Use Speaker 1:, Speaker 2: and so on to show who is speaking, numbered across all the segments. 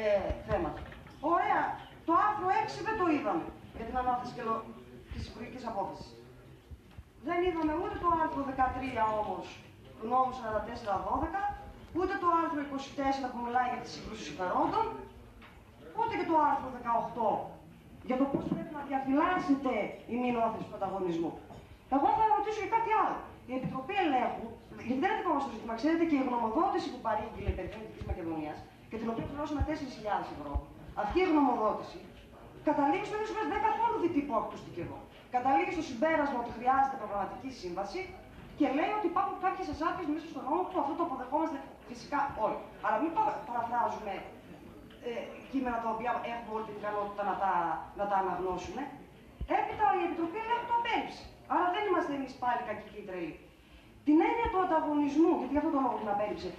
Speaker 1: ε, θέματα. Ωραία. Το άρθρο 6 δεν το είδαμε για την ανάθεση και λο- της υπουργικής απόφασης. Δεν είδαμε ούτε το άρθρο 13 όμως του νόμου 44-12, ούτε το άρθρο 24 που μιλάει για τη σύγκρουση συμφερόντων, ούτε και το άρθρο 18 για το πώς πρέπει να διαφυλάσσεται η μη νόθεση του ανταγωνισμού. Εγώ θα ρωτήσω και κάτι άλλο. Η Επιτροπή Ελέγχου, γιατί δεν είναι δικό μας το ζήτημα, ξέρετε και η γνωμοδότηση που παρήγγειλε η Περιφέρεια της Μακεδονίας και την οποία πληρώσαμε 4.000 ευρώ. Αυτή η γνωμοδότηση καταλήγει στο ίδιο δεν καθόλου δει τύπο ακούστηκε εδώ. Καταλήγει στο συμπέρασμα ότι χρειάζεται προγραμματική σύμβαση και λέει ότι υπάρχουν κάποιες ασάφειες μέσα στον νόμο που αυτό το αποδεχόμαστε φυσικά όλοι. Αλλά μην πα- παραφράζουμε ε, κείμενα τα οποία έχουμε όλη την ικανότητα να τα, να τα αναγνώσουμε. Έπειτα η Επιτροπή Ελέγχου το απέρριψε. Άρα δεν είμαστε εμείς πάλι κακοί και τρελοί. Την έννοια του ανταγωνισμού, γιατί για αυτόν τον λόγο την απέρριψε,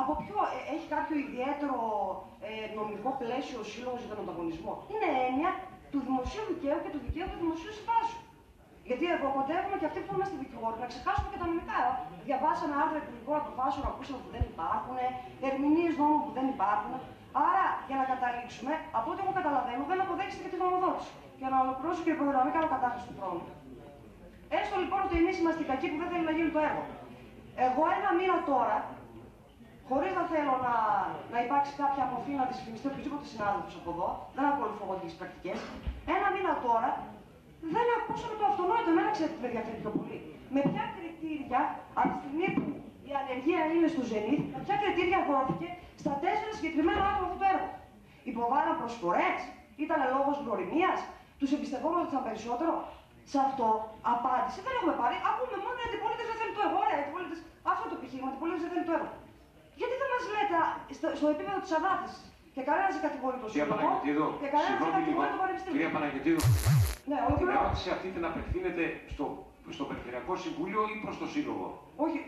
Speaker 1: από ποιο ε, έχει κάποιο ιδιαίτερο ε, νομικό πλαίσιο ο σύλλογος για τον ανταγωνισμό; Είναι έννοια του δημοσίου δικαίου και του δικαίου του δημοσίου συμβάσεου. Γιατί εγώ κοντεύουμε και αυτοί που είμαστε δικηγόροι να ξεχάσουμε και τα νομικά. Διαβάσαμε άρθρα υπουργικών αποφάσεων, ακούσαμε που δεν υπάρχουν, ερμηνείες νόμων που δεν υπάρχουν. Άρα, για να καταλήξουμε, από ό,τι εγώ καταλαβαίνω, δεν αποδέχεστε και τη γνωμοδότηση. Για να ολοκληρώσω και εγώ να μην κάνω κατάχρηση του χρόνου. Έστω λοιπόν ότι εμείς είμαστε οι κακοί που δεν θέλει να γίνει το έργο. Εγώ ένα μήνα τώρα, χωρίς να θέλω να, να υπάρξει κάποια μορφή να δυσφημιστεί οποιοδήποτε συνάδελφος από εδώ, δεν ακολουθώ εγώ τι πρακτικές, ένα μήνα τώρα δεν ακούσαμε το αυτονόητο. Εμένα ξέρετε τι με ενδιαφέρει πιο πολύ. Με ποια κριτήρια, από τη στιγμή που η ανεργία είναι στο ζενήθ, με ποια κριτήρια δόθηκε στα τέσσερα συγκεκριμένα άτομα αυτού του έργου. Υποβάλλαν προσφορές, ήταν λόγος γνωριμίας, τους εμπιστευόμασταν περισσότερο. Σε αυτό απάντηση δεν έχουμε πάρει. Ακούμε μόνο οι αντιπολίτες δεν θέλουν το έργο. Ωραία, οι αντιπολίτες. Αυτό το επιχείρημα, οι αντιπολίτες δεν θέλουν το έργο. Γιατί δεν μα λέτε α, στο, στο επίπεδο της ανάθεσης. Και κανένας δεν κατηγορεί το
Speaker 2: Κυρία
Speaker 1: σύλλογο.
Speaker 2: Παναγιωτήδου,
Speaker 1: Και κανένας δεν
Speaker 2: συγγνώμη λίγο.
Speaker 1: κατηγορεί το πανεπιστήμιο.
Speaker 2: Κυρία Παναγιωτήδου,
Speaker 1: Ναι,
Speaker 2: την
Speaker 1: ολοκληρώνω.
Speaker 2: ερώτηση αυτή την απευθύνεται στο, στο Περιφερειακό Συμβούλιο ή προς το Σύλλογο;
Speaker 1: Όχι,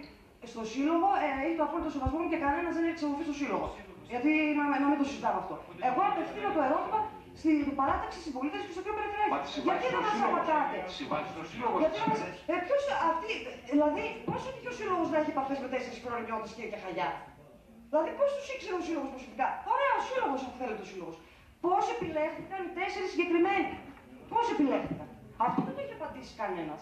Speaker 1: στο σύλλογο ε, έχει το απόλυτο σεβασμό μου και κανένας δεν έχει ξεμοφεί στο σύλλογο. Γιατί να, να μην το συζητάμε αυτό. Εγώ απευθύνω το ερώτημα στην παράταξη συμπολίτε και στο κύριο
Speaker 2: Μα
Speaker 1: Περιφερειάρχη.
Speaker 2: τη
Speaker 1: Γιατί
Speaker 2: συμβάζει
Speaker 1: δεν
Speaker 2: στο
Speaker 1: μας
Speaker 2: Σύλλογο.
Speaker 1: απαντάτε;
Speaker 2: Τη συμβάζει στο Σύλλογο.
Speaker 1: Γιατί δεν μας... ε, ποιος αυτή, δηλαδή, πώς είχε ο σύλλογος να έχει επαφές με τέσσερις προνοιώτες και, και χαλιά; Δηλαδή, πώς τους ήξερε ο σύλλογος προσωπικά; Ωραία, ο σύλλογος, αν θέλετε ο σύλλογος. Πώς επιλέχθηκαν οι τέσσερις συγκεκριμένοι; Πώς επιλέχθηκαν; Αυτό δεν το έχει απαντήσει κανένας.